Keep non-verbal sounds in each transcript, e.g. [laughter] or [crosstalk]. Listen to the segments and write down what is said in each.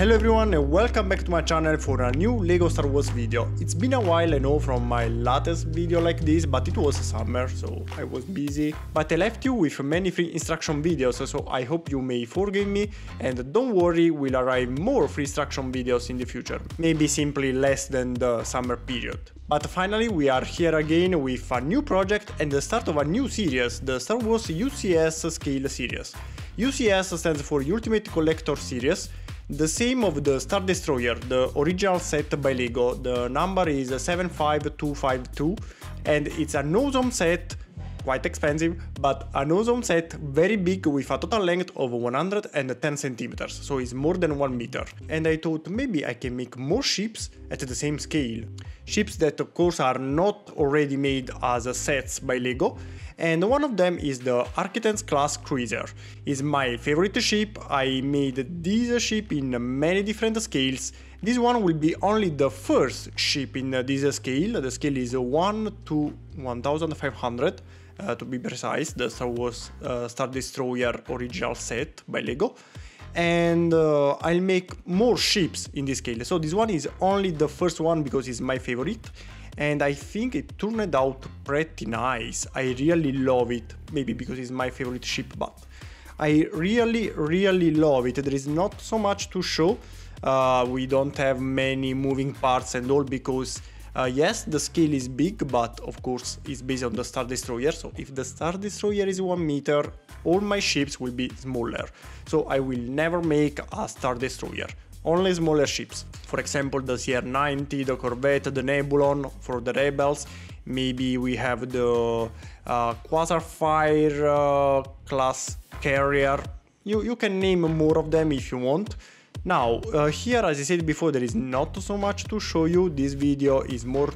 Hello everyone and welcome back to my channel for a new LEGO Star Wars video. It's been a while I know from my latest video like this, but it was summer so I was busy. But I left you with many free instruction videos so I hope you may forgive me and don't worry will arrive more free instruction videos in the future. Maybe simply less than the summer period. But finally we are here again with a new project and the start of a new series, the Star Wars UCS Scale series. UCS stands for Ultimate Collector Series, the same of the Star Destroyer, the original set by LEGO, the number is 75252 and it's an awesome set quite expensive, but an awesome set, very big with a total length of 110 centimeters, so it's more than 1 meter. And I thought maybe I can make more ships at the same scale. Ships that of course are not already made as sets by LEGO, and one of them is the Arquitens class cruiser. It's my favorite ship, I made this ship in many different scales. This one will be only the first ship in this scale, the scale is 1 to 1500 uh, to be precise, the Star Wars uh, Star Destroyer original set by LEGO. And uh, I'll make more ships in this scale. So this one is only the first one because it's my favorite. And I think it turned out pretty nice. I really love it. Maybe because it's my favorite ship, but I really, really love it. There is not so much to show. Uh, we don't have many moving parts and all because uh, yes, the scale is big, but of course it's based on the Star Destroyer, so if the Star Destroyer is 1 meter, all my ships will be smaller. So I will never make a Star Destroyer, only smaller ships. For example, the CR-90, the Corvette, the Nebulon for the Rebels, maybe we have the uh, Quasar uh, class carrier. You, you can name more of them if you want. Now, uh, here as I said before, there is not so much to show you, this video is more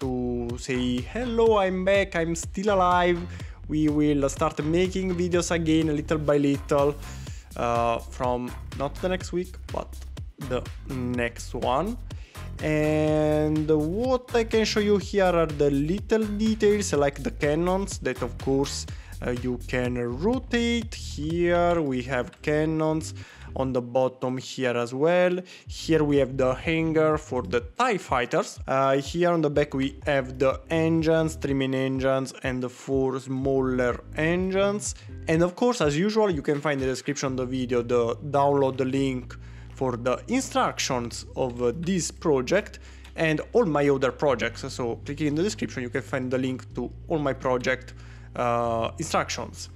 to say hello, I'm back, I'm still alive, we will start making videos again little by little uh, from not the next week, but the next one. And what I can show you here are the little details like the cannons that of course uh, you can rotate. Here we have cannons on the bottom here as well. Here we have the hangar for the TIE fighters. Uh, here on the back we have the engines, main engines and the four smaller engines. And of course, as usual, you can find in the description of the video the download the link for the instructions of uh, this project and all my other projects. So clicking in the description, you can find the link to all my project uh, instructions.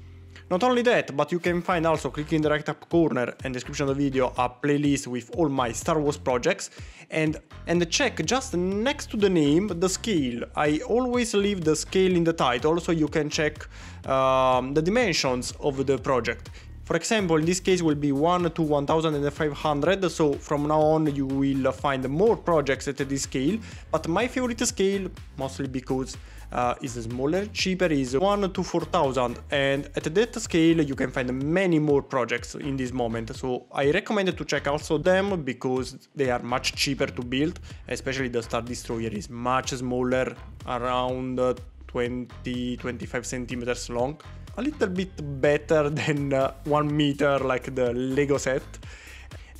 Not only that, but you can find also clicking in the right up corner and description of the video a playlist with all my Star Wars projects and and check just next to the name the scale. I always leave the scale in the title so you can check um, the dimensions of the project. For example, in this case will be 1 to 1500, so from now on you will find more projects at this scale, but my favorite scale, mostly because uh, is smaller, cheaper, is 1 to 4000 and at that scale you can find many more projects in this moment, so I recommend to check also them because they are much cheaper to build, especially the Star Destroyer is much smaller, around 20-25 centimeters long a little bit better [laughs] than uh, one meter like the Lego set.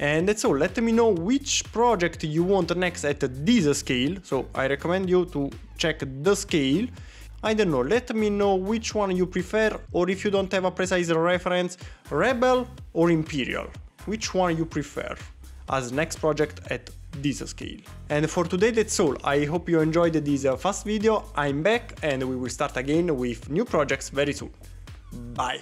And that's all, let me know which project you want next at this scale, so I recommend you to check the scale. I don't know, let me know which one you prefer, or if you don't have a precise reference, Rebel or Imperial, which one you prefer as next project at this scale. And for today that's all, I hope you enjoyed this uh, fast video, I'm back and we will start again with new projects very soon. Bye.